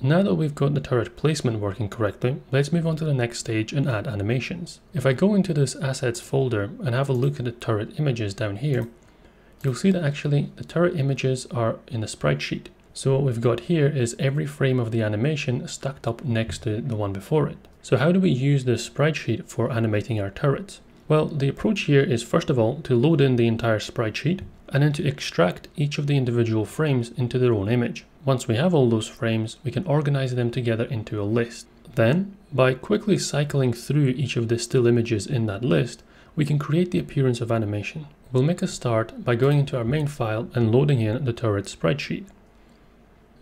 Now that we've got the turret placement working correctly, let's move on to the next stage and add animations. If I go into this assets folder and have a look at the turret images down here, you'll see that actually the turret images are in the sprite sheet. So what we've got here is every frame of the animation stacked up next to the one before it. So how do we use this sprite sheet for animating our turrets? Well, the approach here is first of all to load in the entire sprite sheet and then to extract each of the individual frames into their own image. Once we have all those frames, we can organize them together into a list. Then, by quickly cycling through each of the still images in that list, we can create the appearance of animation. We'll make a start by going into our main file and loading in the turret sprite sheet.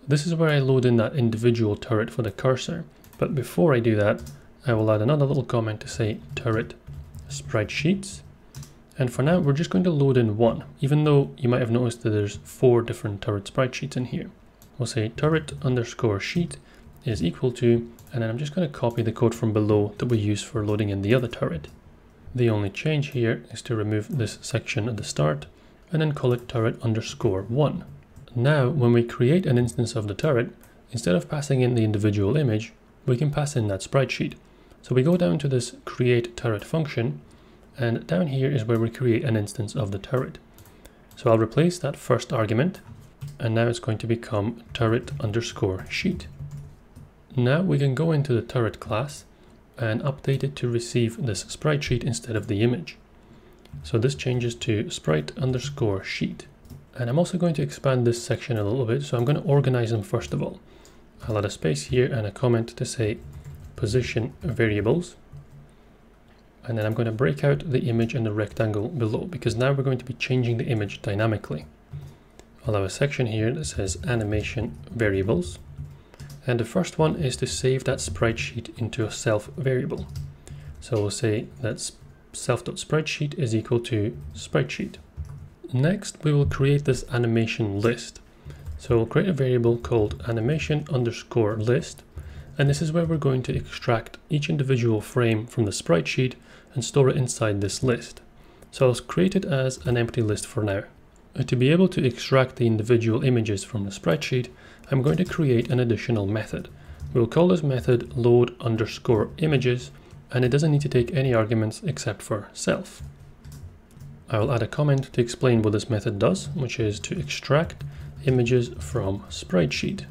This is where I load in that individual turret for the cursor. But before I do that, I will add another little comment to say turret sprite sheets. And for now, we're just going to load in one, even though you might have noticed that there's four different turret sprite sheets in here. We'll say turret underscore sheet is equal to, and then I'm just going to copy the code from below that we use for loading in the other turret. The only change here is to remove this section at the start and then call it turret underscore one. Now, when we create an instance of the turret, instead of passing in the individual image, we can pass in that sprite sheet. So we go down to this create turret function, and down here is where we create an instance of the turret. So I'll replace that first argument, and now it's going to become turret underscore sheet. Now we can go into the turret class and update it to receive this sprite sheet instead of the image. So this changes to sprite underscore sheet. And I'm also going to expand this section a little bit, so I'm going to organize them first of all. I'll add a space here and a comment to say position variables. And then I'm going to break out the image and the rectangle below because now we're going to be changing the image dynamically. I'll have a section here that says animation variables. And the first one is to save that sprite sheet into a self variable. So we'll say that self.spritesheet is equal to sprite sheet. Next, we will create this animation list. So we'll create a variable called animation underscore list. And this is where we're going to extract each individual frame from the sprite sheet and store it inside this list. So I'll create it as an empty list for now. And to be able to extract the individual images from the sprite sheet, I'm going to create an additional method. We'll call this method load underscore images, and it doesn't need to take any arguments except for self. I will add a comment to explain what this method does, which is to extract images from sprite sheet.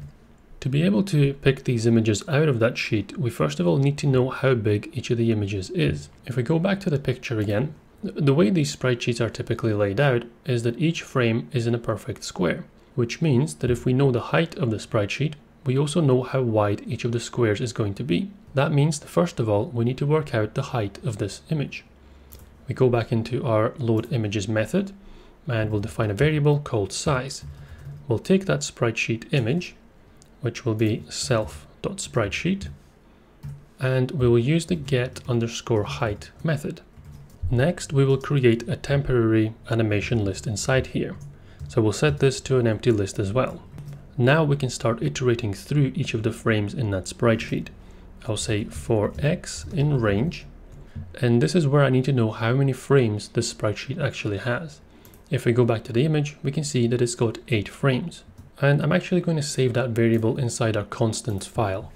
To be able to pick these images out of that sheet, we first of all need to know how big each of the images is. If we go back to the picture again, the way these sprite sheets are typically laid out is that each frame is in a perfect square, which means that if we know the height of the sprite sheet, we also know how wide each of the squares is going to be. That means that first of all, we need to work out the height of this image we go back into our load images method and we'll define a variable called size. We'll take that sprite sheet image, which will be self.spritesheet, and we will use the get underscore height method. Next, we will create a temporary animation list inside here. So we'll set this to an empty list as well. Now we can start iterating through each of the frames in that sprite sheet. I'll say for x in range, and this is where I need to know how many frames this sprite sheet actually has. If we go back to the image, we can see that it's got 8 frames. And I'm actually going to save that variable inside our constants file.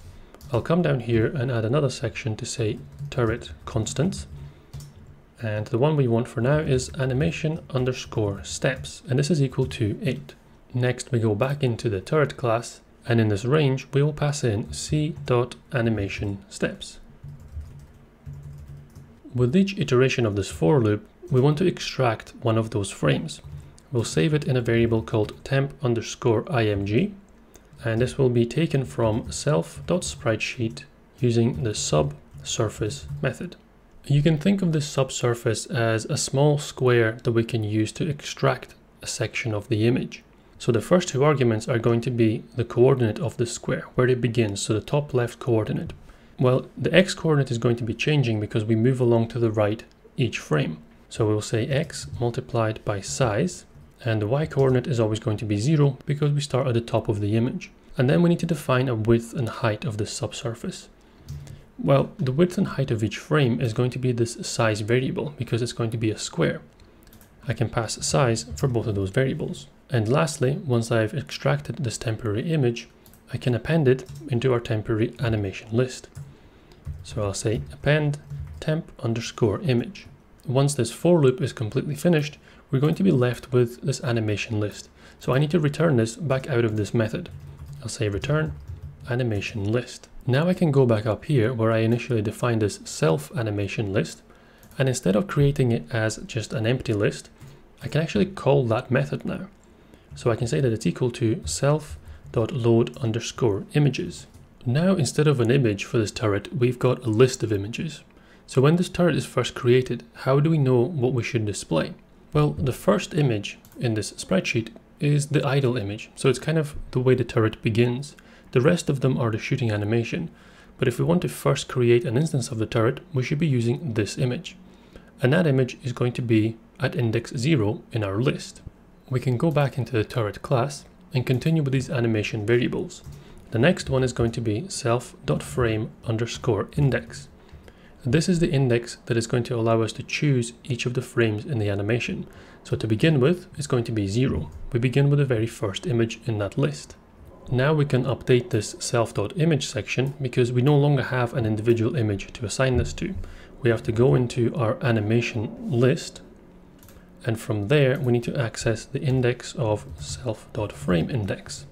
I'll come down here and add another section to say turret constants. And the one we want for now is animation underscore steps, and this is equal to 8. Next, we go back into the turret class, and in this range, we will pass in c.animation steps. With each iteration of this for loop, we want to extract one of those frames. We'll save it in a variable called temp underscore img, and this will be taken from self dot self.spritesheet using the subsurface method. You can think of this subsurface as a small square that we can use to extract a section of the image. So the first two arguments are going to be the coordinate of the square, where it begins, so the top left coordinate. Well, the x coordinate is going to be changing because we move along to the right each frame. So we'll say x multiplied by size, and the y coordinate is always going to be zero because we start at the top of the image. And then we need to define a width and height of this subsurface. Well, the width and height of each frame is going to be this size variable because it's going to be a square. I can pass size for both of those variables. And lastly, once I've extracted this temporary image, I can append it into our temporary animation list. So I'll say append temp underscore image. Once this for loop is completely finished, we're going to be left with this animation list. So I need to return this back out of this method. I'll say return animation list. Now I can go back up here where I initially defined this self animation list. And instead of creating it as just an empty list, I can actually call that method now. So I can say that it's equal to self.load underscore images. Now instead of an image for this turret, we've got a list of images. So when this turret is first created, how do we know what we should display? Well, the first image in this sprite sheet is the idle image. So it's kind of the way the turret begins. The rest of them are the shooting animation. But if we want to first create an instance of the turret, we should be using this image. And that image is going to be at index 0 in our list. We can go back into the turret class and continue with these animation variables. The next one is going to be self.frame underscore index. This is the index that is going to allow us to choose each of the frames in the animation. So to begin with, it's going to be 0. We begin with the very first image in that list. Now we can update this self.image section because we no longer have an individual image to assign this to. We have to go into our animation list and from there we need to access the index of self.frame index.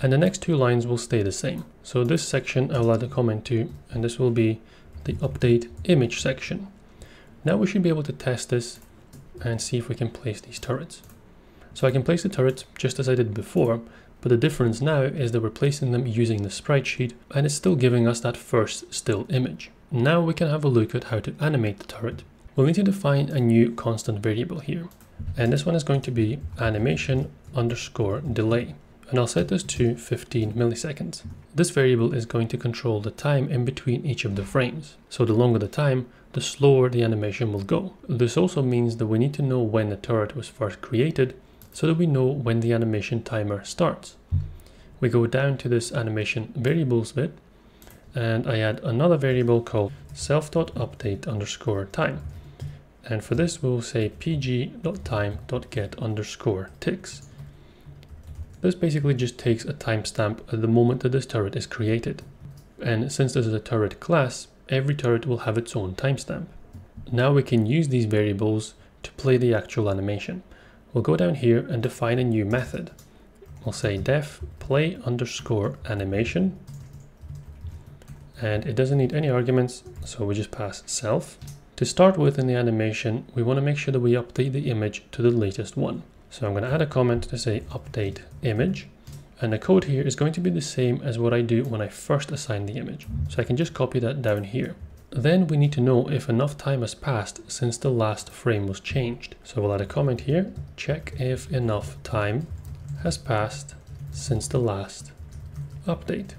And the next two lines will stay the same. So this section I will add a comment to and this will be the update image section. Now we should be able to test this and see if we can place these turrets. So I can place the turrets just as I did before, but the difference now is that we're placing them using the sprite sheet and it's still giving us that first still image. Now we can have a look at how to animate the turret. We'll need to define a new constant variable here. And this one is going to be animation underscore delay and I'll set this to 15 milliseconds. This variable is going to control the time in between each of the frames. So the longer the time, the slower the animation will go. This also means that we need to know when the turret was first created so that we know when the animation timer starts. We go down to this animation variables bit and I add another variable called self.update underscore time. And for this we'll say pg.time.get underscore ticks. This basically just takes a timestamp at the moment that this turret is created. And since this is a turret class, every turret will have its own timestamp. Now we can use these variables to play the actual animation. We'll go down here and define a new method. We'll say def play underscore animation. And it doesn't need any arguments, so we just pass self. To start with in the animation, we want to make sure that we update the image to the latest one. So I'm going to add a comment to say update image. And the code here is going to be the same as what I do when I first assign the image. So I can just copy that down here. Then we need to know if enough time has passed since the last frame was changed. So we'll add a comment here, check if enough time has passed since the last update.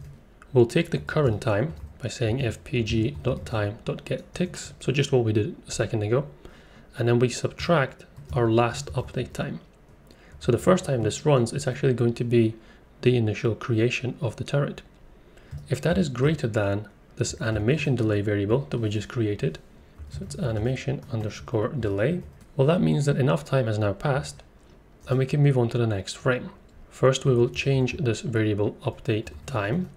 We'll take the current time by saying fpg.time.getTicks, so just what we did a second ago, and then we subtract our last update time. So the first time this runs, it's actually going to be the initial creation of the turret. If that is greater than this animation delay variable that we just created, so it's animation underscore delay, well that means that enough time has now passed and we can move on to the next frame. First we will change this variable update time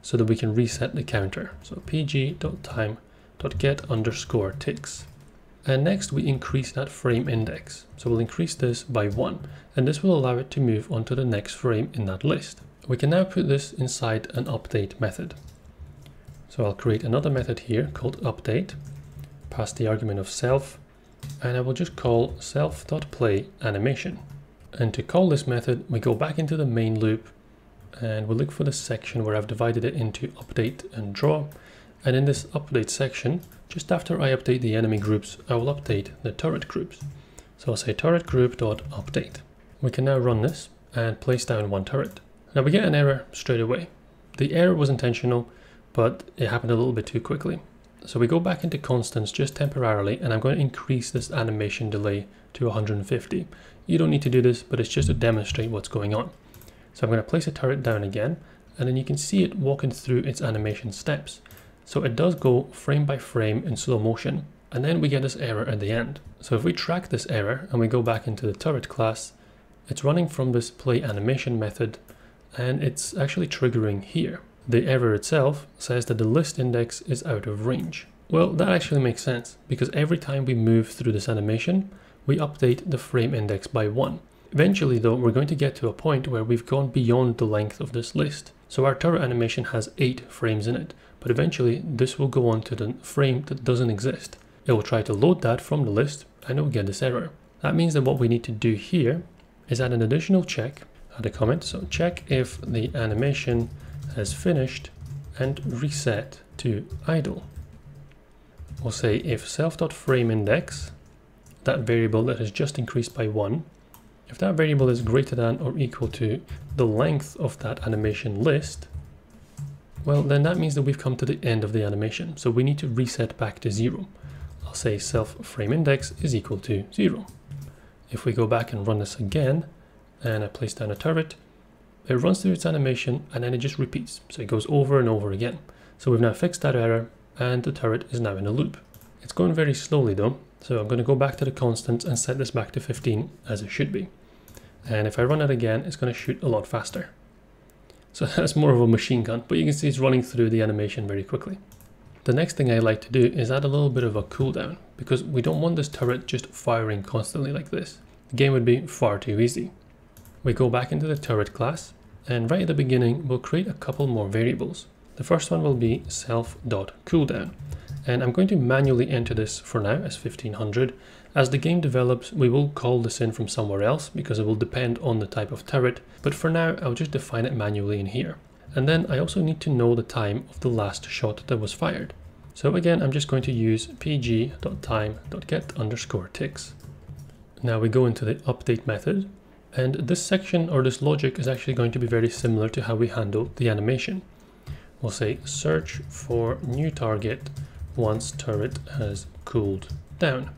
so that we can reset the counter. So pg.time.get underscore ticks. And next we increase that frame index. So we'll increase this by one, and this will allow it to move on to the next frame in that list. We can now put this inside an update method. So I'll create another method here called update, pass the argument of self, and I will just call self.play animation. And to call this method, we go back into the main loop and we'll look for the section where I've divided it into update and draw. And in this update section, just after I update the enemy groups, I will update the turret groups. So I'll say turret group.update. We can now run this and place down one turret. Now we get an error straight away. The error was intentional, but it happened a little bit too quickly. So we go back into constants just temporarily and I'm going to increase this animation delay to 150. You don't need to do this, but it's just to demonstrate what's going on. So I'm going to place a turret down again and then you can see it walking through its animation steps. So it does go frame by frame in slow motion, and then we get this error at the end. So if we track this error and we go back into the turret class, it's running from this play animation method, and it's actually triggering here. The error itself says that the list index is out of range. Well, that actually makes sense because every time we move through this animation, we update the frame index by one. Eventually though, we're going to get to a point where we've gone beyond the length of this list. So our turret animation has eight frames in it, but eventually this will go on to the frame that doesn't exist. It will try to load that from the list and it will get this error. That means that what we need to do here is add an additional check, add a comment. So check if the animation has finished and reset to idle. We'll say if self.frameIndex, that variable that has just increased by one, if that variable is greater than or equal to the length of that animation list, well, then that means that we've come to the end of the animation. So we need to reset back to zero. I'll say self frame index is equal to zero. If we go back and run this again, and I place down a turret, it runs through its animation and then it just repeats. So it goes over and over again. So we've now fixed that error and the turret is now in a loop. It's going very slowly though. So I'm going to go back to the constant and set this back to 15 as it should be. And if I run it again, it's going to shoot a lot faster. So that's more of a machine gun, but you can see it's running through the animation very quickly. The next thing I like to do is add a little bit of a cooldown, because we don't want this turret just firing constantly like this. The game would be far too easy. We go back into the turret class, and right at the beginning, we'll create a couple more variables. The first one will be self.cooldown, and I'm going to manually enter this for now as 1500 as the game develops, we will call this in from somewhere else because it will depend on the type of turret, but for now I'll just define it manually in here. And then I also need to know the time of the last shot that was fired. So again, I'm just going to use pg.time.get underscore ticks. Now we go into the update method, and this section or this logic is actually going to be very similar to how we handle the animation. We'll say search for new target once turret has cooled down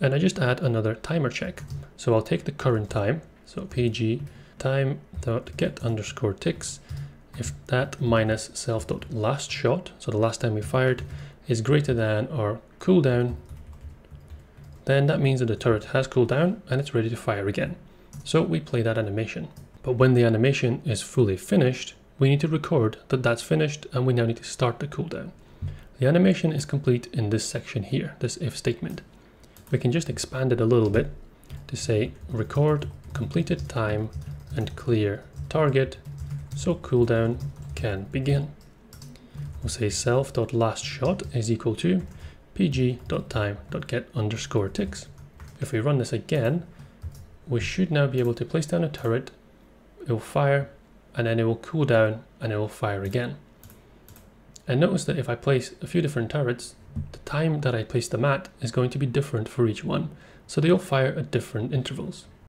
and I just add another timer check. So I'll take the current time, so pg time dot get underscore ticks. If that minus self dot last shot, so the last time we fired, is greater than or cooldown, then that means that the turret has cooled down and it's ready to fire again. So we play that animation. But when the animation is fully finished, we need to record that that's finished and we now need to start the cooldown. The animation is complete in this section here, this if statement we can just expand it a little bit to say record completed time and clear target so cooldown can begin. We'll say self.lastShot is equal to pg.time.get underscore ticks. If we run this again, we should now be able to place down a turret, it will fire, and then it will cool down and it will fire again. And notice that if I place a few different turrets, the time that I place them at is going to be different for each one, so they all fire at different intervals.